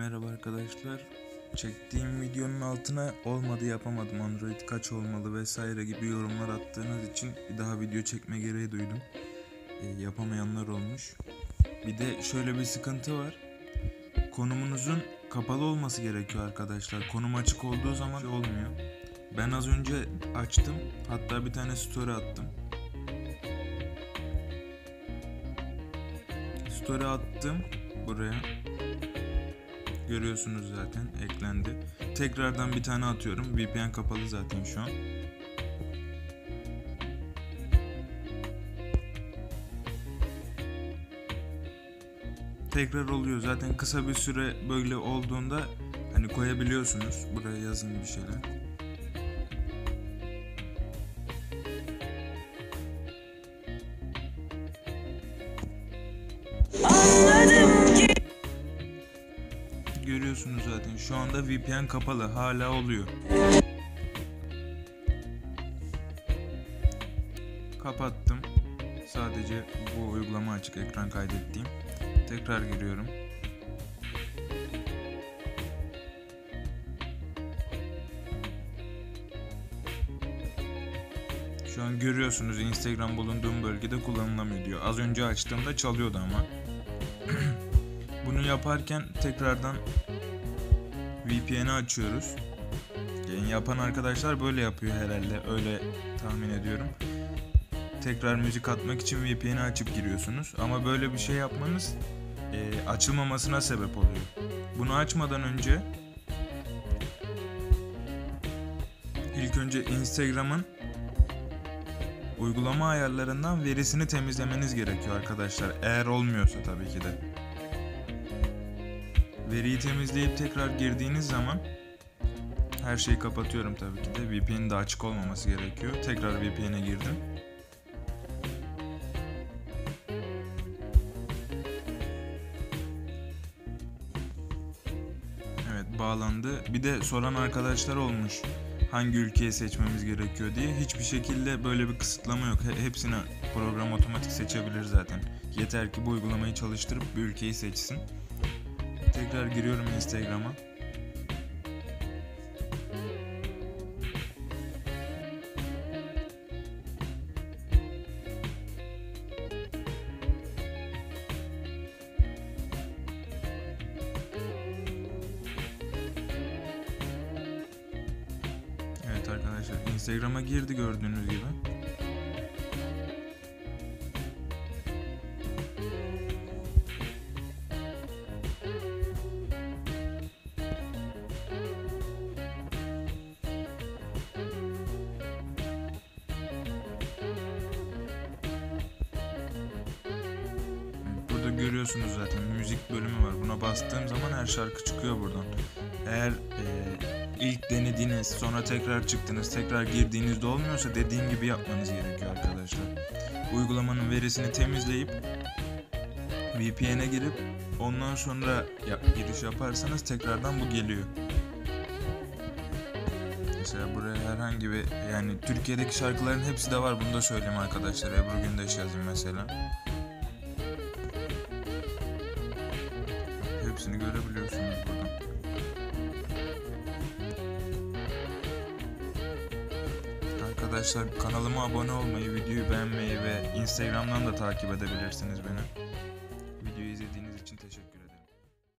Merhaba arkadaşlar. Çektiğim videonun altına olmadı yapamadım Android kaç olmalı vesaire gibi yorumlar attığınız için bir daha video çekme gereği duydum. Ee, yapamayanlar olmuş. Bir de şöyle bir sıkıntı var. Konumunuzun kapalı olması gerekiyor arkadaşlar. Konum açık olduğu zaman olmuyor. Ben az önce açtım. Hatta bir tane story attım. Story attım buraya. Görüyorsunuz zaten eklendi. Tekrardan bir tane atıyorum. VPN kapalı zaten şu an. Tekrar oluyor. Zaten kısa bir süre böyle olduğunda hani koyabiliyorsunuz. Buraya yazın bir şeyler. Görüyorsunuz zaten şu anda VPN kapalı hala oluyor. Kapattım. Sadece bu uygulama açık ekran kaydettiğim. Tekrar giriyorum. Şu an görüyorsunuz Instagram bulunduğum bölgede kullanılamıyor diyor. Az önce açtığımda çalıyordu ama. Bunu yaparken tekrardan VPN'i açıyoruz. Yayın yapan arkadaşlar böyle yapıyor herhalde. Öyle tahmin ediyorum. Tekrar müzik atmak için VPN'i açıp giriyorsunuz. Ama böyle bir şey yapmanız e, açılmamasına sebep oluyor. Bunu açmadan önce ilk önce Instagram'ın uygulama ayarlarından verisini temizlemeniz gerekiyor arkadaşlar. Eğer olmuyorsa tabii ki de. Veriyi temizleyip tekrar girdiğiniz zaman her şeyi kapatıyorum tabii ki de. VPN'in de açık olmaması gerekiyor. Tekrar VPN'e girdim. Evet bağlandı. Bir de soran arkadaşlar olmuş. Hangi ülkeyi seçmemiz gerekiyor diye. Hiçbir şekilde böyle bir kısıtlama yok. He- Hepsini program otomatik seçebilir zaten. Yeter ki bu uygulamayı çalıştırıp bir ülkeyi seçsin. Tekrar giriyorum Instagram'a. Evet arkadaşlar Instagram'a girdi gördüğünüz gibi. Görüyorsunuz zaten müzik bölümü var. Buna bastığım zaman her şarkı çıkıyor buradan. Eğer e, ilk denediğiniz sonra tekrar çıktınız tekrar girdiğinizde olmuyorsa dediğim gibi yapmanız gerekiyor arkadaşlar. Uygulamanın verisini temizleyip VPN'e girip ondan sonra yap, giriş yaparsanız tekrardan bu geliyor. Mesela buraya herhangi bir yani Türkiye'deki şarkıların hepsi de var bunu da söyleyeyim arkadaşlar. Ebru Gündeş yazayım mesela. Hepsini görebiliyorsunuz buradan. Arkadaşlar kanalıma abone olmayı, videoyu beğenmeyi ve Instagram'dan da takip edebilirsiniz beni. Videoyu izlediğiniz için teşekkür ederim.